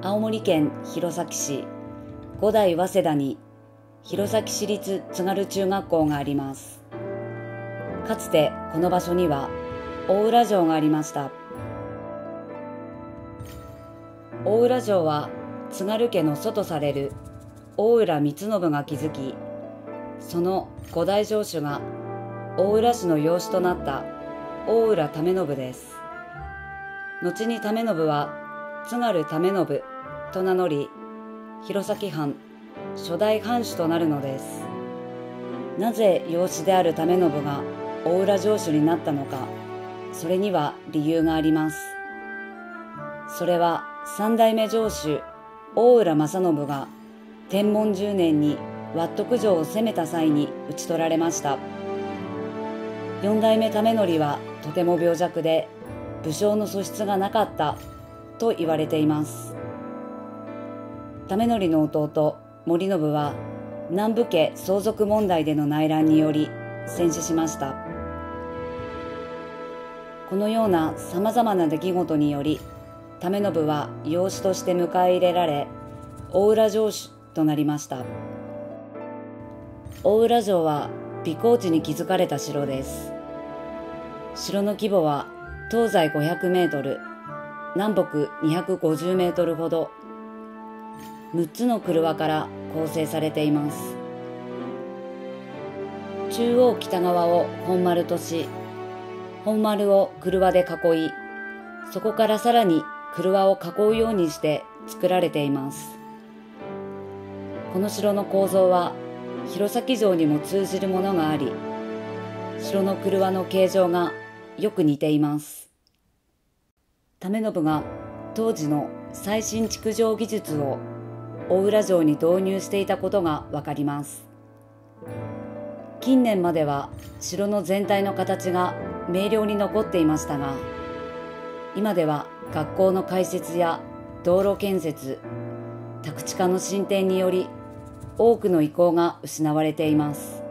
青森県弘前市。五代早稲田に弘前市立津軽中学校があります。かつてこの場所には大浦城がありました。大浦城は津軽家の祖とされる大浦光信が築きその五代城主が大浦氏の養子となった大浦為信です。後に為信は津軽為信と名乗り弘前藩初代藩主となるのです。なぜ養子である為信が大浦城主になったのかそれには理由があります。それは三代目城主大浦正信が天文10年にワット城を攻めた際に討ち取られました。四代目為則はとても病弱で武将の素質がなかったと言われています。為則の弟森信は南部家相続問題での内乱により戦死しました。このようなさまざまな出来事により為信は養子として迎え入れられ大浦城主となりました。大浦城は美高地に築かれた城です。城の規模は東西500メートル。南北250メートルほど。6つの車から構成されています。中央北側を本丸とし本丸を車で囲いそこからさらに車を囲うようにして作られています。この城の構造は弘前城にも通じるものがあり城の車の形状がよく似ています。為信が当時の最新築城技術を大浦城に導入していたことがわかります。近年までは城の全体の形が明瞭に残っていましたが今では学校の開設や道路建設宅地化の進展により多くの遺構が失われています。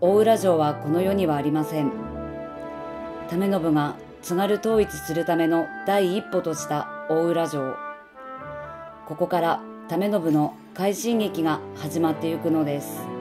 大浦城はこの世にはありません。為信が津軽統一するための第一歩とした大浦城。ここから為信の快進撃が始まっていくのです。